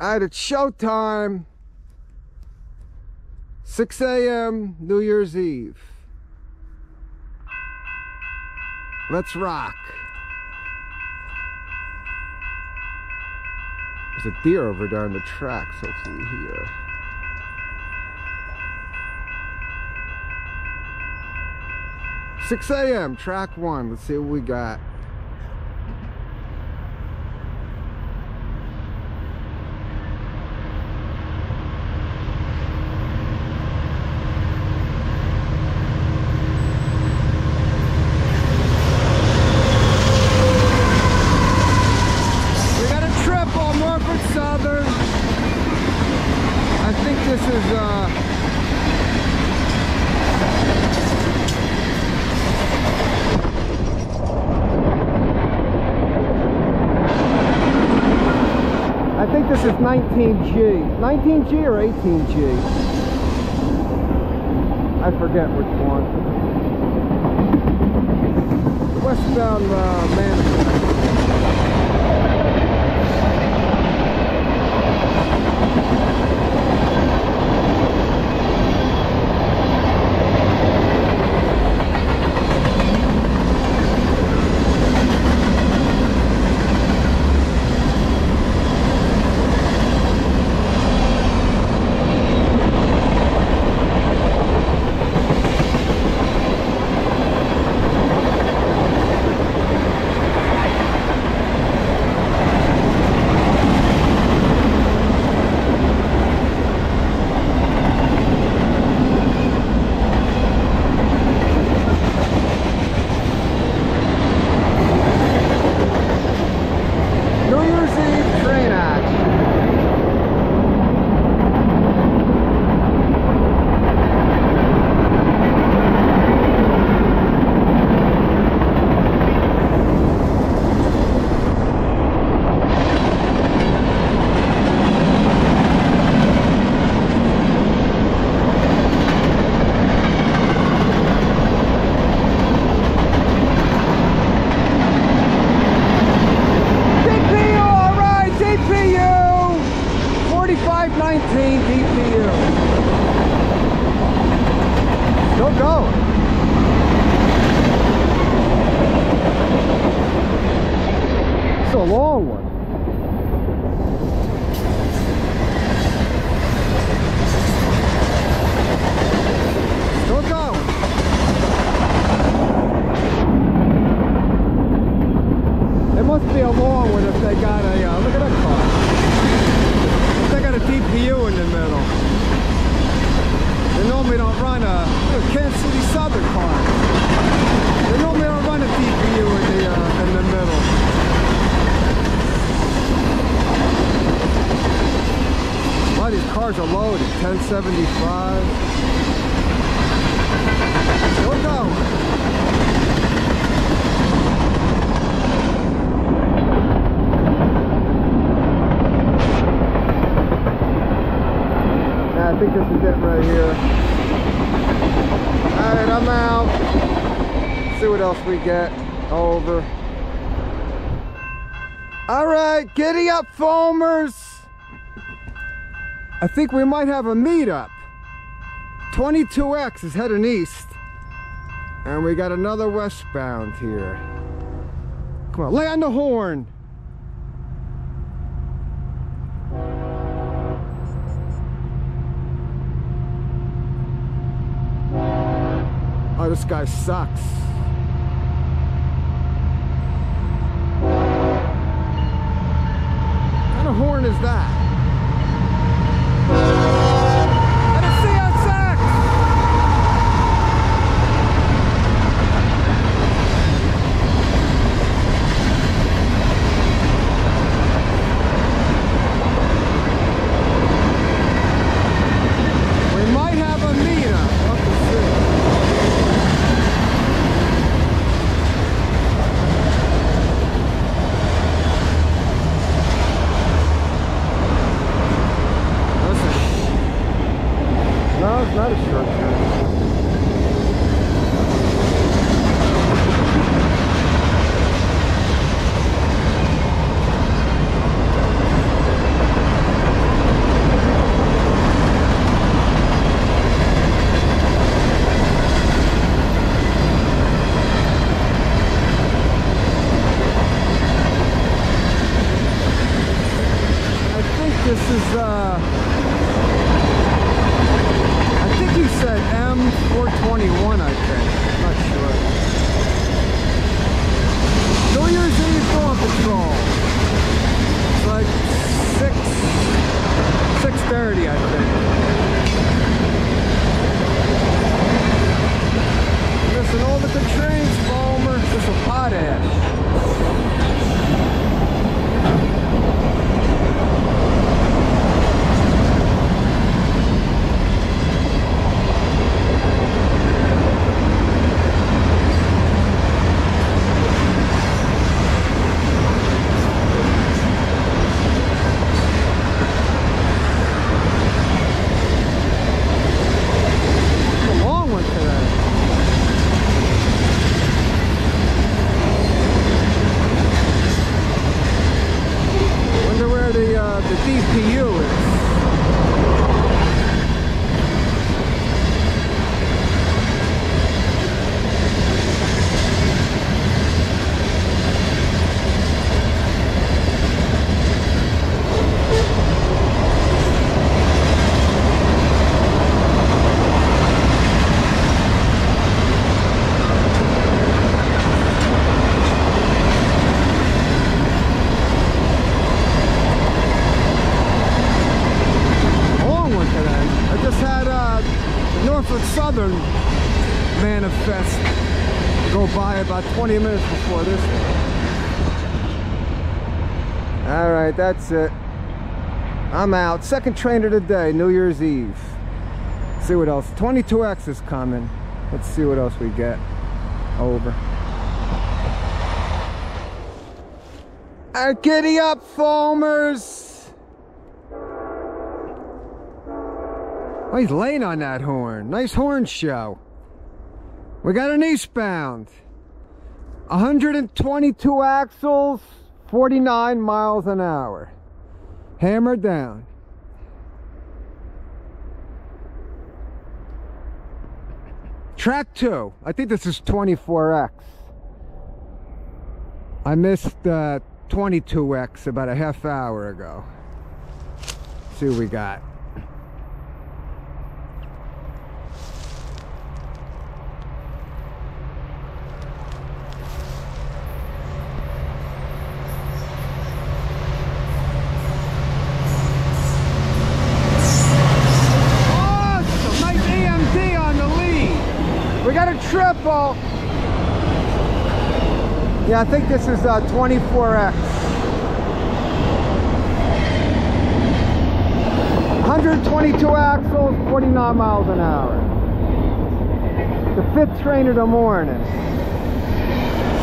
All right, it's showtime. 6 a.m. New Year's Eve. Let's rock. There's a deer over there on the tracks, hopefully here. Six AM, track one. Let's see what we got. We got a triple, Norfolk Southern. I think this is uh I think this is 19G. 19G or 18G? I forget which one. Westbound uh, Manhattan. New Year's Eve train action. DPU, all right, DPU. 4519 DPU. Still going. It's a long one. Still going. It must be a long one if they got a, uh, look at that car. If they got a DPU in the middle. They normally don't run a, look, Kansas City Southern car. They normally don't run a DPU in the, uh, in the middle. A lot of are loaded, 1075. Still going. I think this is it right here. Alright, I'm out. See what else we get. Over. Alright, giddy up, foamers. I think we might have a meetup. 22X is heading east. And we got another westbound here. Come on, lay on the horn. Oh, this guy sucks. What kind of horn is that? Norfolk Southern manifest go by about 20 minutes before this. All right, that's it. I'm out. Second train of the day, New Year's Eve. see what else. 22X is coming. Let's see what else we get. Over. All right, giddy up, foamers. He's laying on that horn. Nice horn show. We got an eastbound. 122 axles, 49 miles an hour. Hammer down. Track two. I think this is 24X. I missed uh, 22X about a half hour ago. see what we got. Awesome! Nice EMD on the lead. We got a triple. Yeah, I think this is uh, 24X. 122 axles, 49 miles an hour. The fifth train of the morning.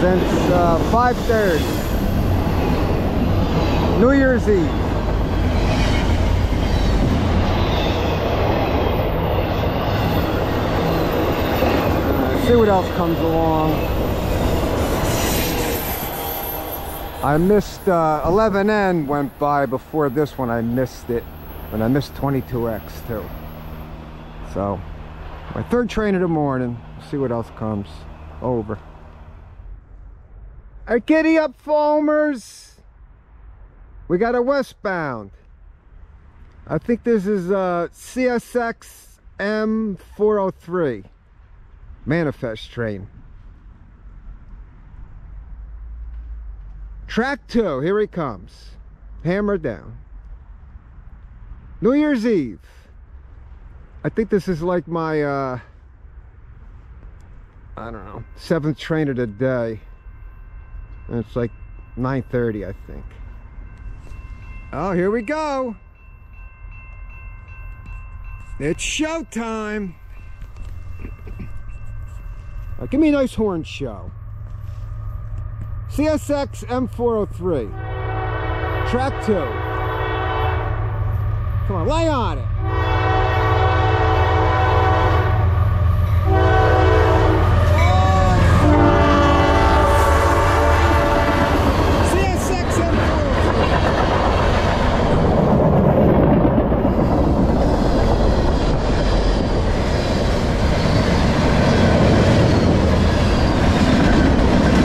Since uh, 5.30. New Year's Eve. see what else comes along. I missed uh, 11N went by before this one. I missed it, And I missed 22X too. So, my third train of the morning. See what else comes. Over. All right, giddy up, foamers. We got a westbound. I think this is uh, CSX M403 manifest train. Track two, here he comes. Hammer down. New Year's Eve. I think this is like my, uh, I don't know, seventh train of the day. And it's like 9.30, I think. Oh, here we go. It's showtime. Uh, give me a nice horn show. CSX M403. Track 2. Come on, lay on it. CSX M403.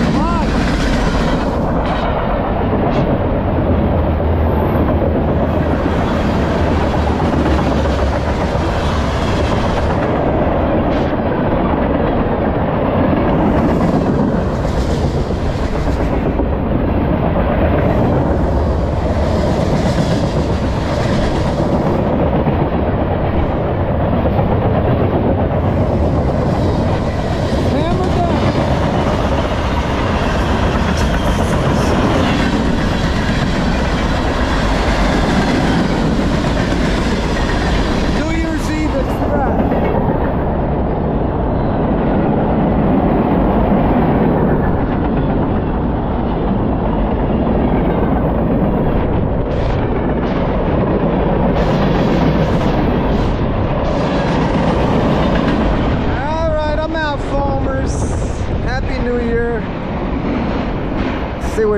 Come on.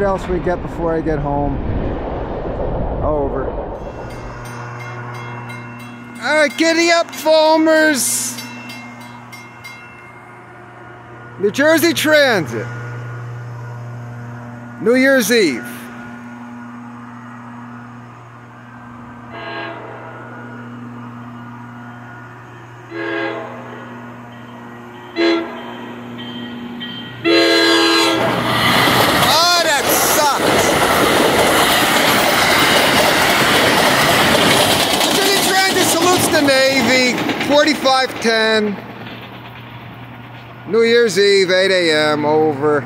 Else we get before I get home. Over. All right, giddy up, foamers. New Jersey Transit. New Year's Eve. Oh, that sucks. New Jersey Transit salutes the Navy. 4510. New Year's Eve, 8 a.m. Over.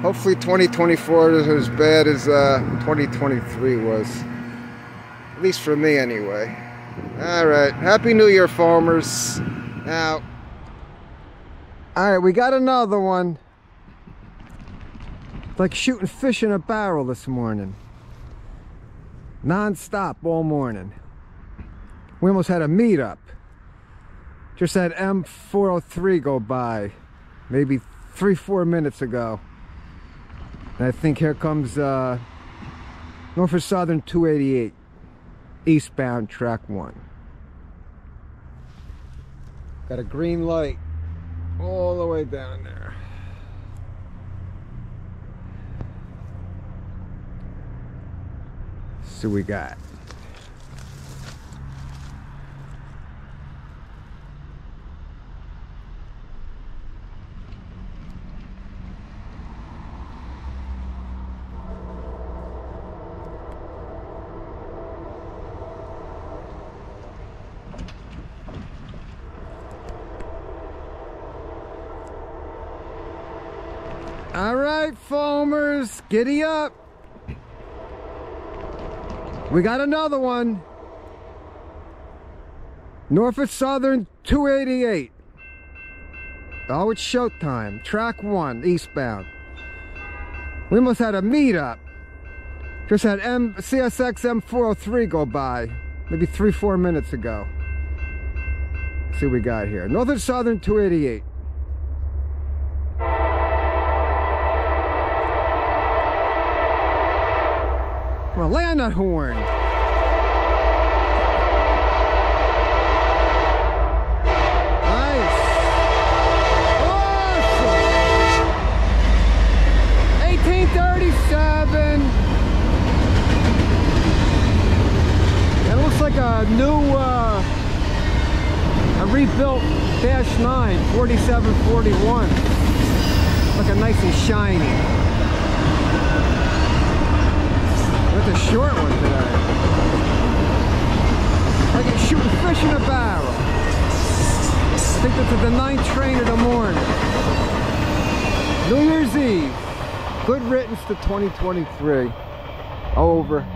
Hopefully 2024 is as bad as uh, 2023 was. At least for me, anyway. All right. Happy New Year, foamers. Now. All right, we got another one. Like shooting fish in a barrel this morning. Non-stop all morning. We almost had a meetup. Just had M403 go by. Maybe three, four minutes ago. And I think here comes uh, Norfolk Southern 288. Eastbound track one. Got a green light all the way down there. So we got. All right, foamers, giddy up. We got another one. Norfolk Southern 288. Oh, it's showtime. Track one, eastbound. We almost had a meetup. Just had M CSX M403 go by. Maybe three, four minutes ago. Let's see what we got here. Norfolk Southern 288. Well, lay on that horn. Nice. 1837. That looks like a new, uh, a rebuilt Dash 9, 4741. Looking nice and shiny. With a short one today. Like it's shooting fish in a barrel. I think this is the ninth train of the morning. New Year's Eve. Good riddance to 2023. Over.